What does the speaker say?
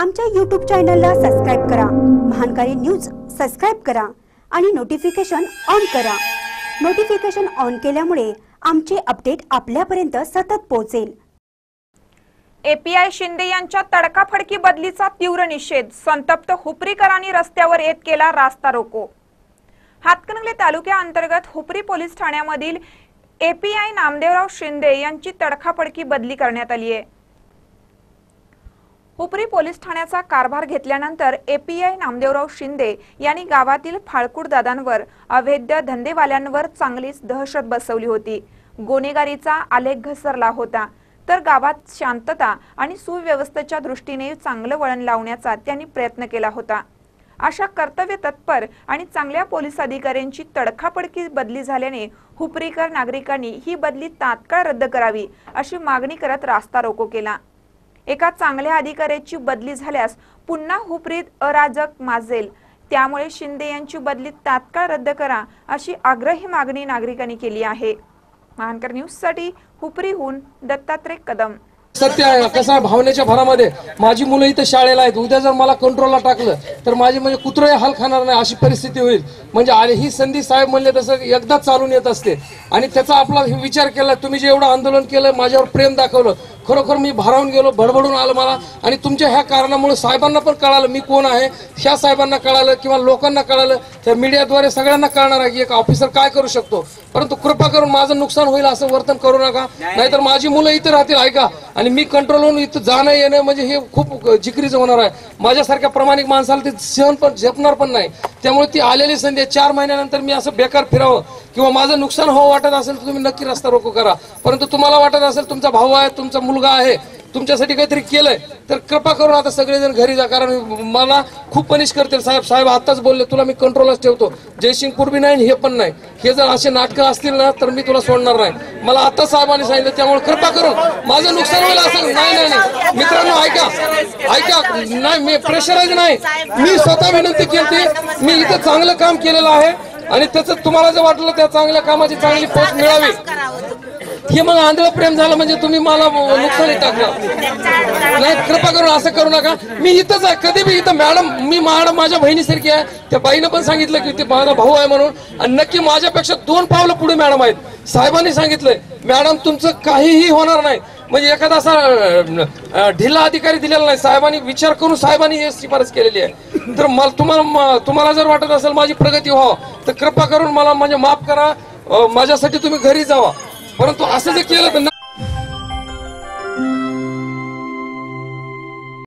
आमच्या यूट्यूब चॅनलला सबस्क्राईब करा. महानकारी न्यूज सबस्क्राईब करा आणि नोटिफिकेशन ऑन करा. नोटिफिकेशन ऑन केल्यामुळे आमचे अपडेट आपल्यापर्यंत सतत पोहोचेल. एपीआय शिंदे यांच्या तडकाफडकी बदलीचा तीव्र निषेध. संतप्त हुपरीकरांनी रस्त्यावर येत केला रास्ता रोको. हातकणंगले तालुक्याअंतर्गत हुपरी पोलीस ठाण्यामधील एपीआय नामदेवराव शिंदे यांची तडकाफडकी बदली करण्यात आली आहे. उपरी पोलीस ठाण्याचा कारभार घेतल्यानंतर एपीआय नामदेवराव शिंदे यांनी गावातील फाळकुड दादांवर अवैध धंदेवाल्यांवर चांगलीच दहशत बसवली होती. गुन्हेगारीचा आलेख घसरला होता. तर गावात शांतता आणि सुव्यवस्थेच्या दृष्टीने चांगलं वळण लावण्याचा त्यांनी प्रयत्न केला होता. अशा कर्तव्य तत्पर आणि चांगल्या पोलीस अधिकाऱ्यांची तडखापडकी बदली झाल्याने हुपरीकर नागरिकांनी ही बदली तात्काळ रद्द करावी अशी मागणी करत रास्ता रोको केला. एका चांगल्या अधिकाऱ्याची बदली झाल्यास पुन्हा हुपरीत अराजक माजेल. त्यामुळे शिंदे यांची बदली तात्काळ रद्द करा अशी आग्रही मागणी नागरिकांनी केली आहे. महानकर न्यूजसाठी हुपरीहून दत्तात्रय कदम. सत्य आहे. कसं आहे? भावनेच्या भरामध्ये. माझी मुलं इथं शाळेला आहेत. उद्या जर मला कंट्रोलला टाकलं तर माझी म्हणजे कुत्रही हाल खाणार नाही. अशी परिस्थिती होईल. म्हणजे आले ही संधी साहेब म्हणले तसं एकदाच चालून येत असते. आणि त्याचा आपला विचार केला तुम्ही जे एवढं आंदोलन केलं माझ्यावर प्रेम दाखवलं खरोखर मी भारावून गेलो भडभडून आलं मला. आणि तुमच्या ह्या कारणामुळे साहेबांना पण कळालं मी कोण आहे? ह्या साहेबांना कळालं किंवा लोकांना कळालं तर मीडियाद्वारे सगळ्यांना कळणार आहे की एक ऑफिसर काय करू शकतो. परंतु कृपा करून माझं नुकसान होईल असं वर्तन करू नका. नाहीतर माझी मुलं इथं राहतील. ऐका आणि मी कंट्रोल होऊन इथं जाणं येणं म्हणजे हे खूप जिकरीचं होणार आहे. माझ्यासारख्या प्रामाणिक माणसाला ते सहन पण झेपणार पण नाही. त्यामुळे ती आलेली संधी आहे. चार महिन्यानंतर मी असं बेकार फिरावं किंवा माझं नुकसान हो वाटत असेल तर तुम्ही नक्की रस्ता रोको करा. परंतु तुम्हाला वाटत असेल तुमचा भाऊ आहे तुमचा मुलगा आहे तुमच्यासाठी काहीतरी केलंय तर कृपा करून आता सगळेजण घरी जा कारण मला खूप पनिश करतील. साहेब साहेब आताच बोलले तुला मी कंट्रोलच ठेवतो. जयसिंगपूर बी नाही हे पण नाही. हे जर असे नाटकं असतील ना तर मी तुला सोडणार नाही. मला आता साहेबांनी सांगितलं त्यामुळे कृपा करून. माझं नुकसान होईल असं नाही नाही नाही. मित्रांनो ऐका ऐका. नाही मी प्रेशराईज नाही. मी स्वतः विनंती केली मी इथं चांगलं काम केलेलं आहे. आणि त्याचं तुम्हाला जर वाटलं त्या चांगल्या कामाची चांगली पोस्ट मिळावी. हे मग आंधळ प्रेम झालं म्हणजे तुम्ही मला नुकसानी टाकलं. नाही कृपा करून असं करू नका. मी इथंच आहे. कधी बी इथं मॅडम मी मॅडम माझ्या बहिणीसारखी आहे. त्या बाईनं पण सांगितलं की ते माझा भाऊ आहे म्हणून. आणि नक्की माझ्यापेक्षा दोन पावलं पुढे मॅडम आहेत. साहेबांनी सांगितलंय मॅडम तुमचं काहीही होणार नाही. म्हणजे एखादा असा ढिला अधिकारी दिलेला नाही. साहेबांनी विचार करून साहेबांनी हे शिफारस केलेली आहे. तर मला तुम्हाला तुम्हाला जर वाटत असेल माझी प्रगती व्हावं तर कृपा करून मला म्हणजे माफ करा. माझ्यासाठी तुम्ही घरी जावा. परंतु असं जर केलं तर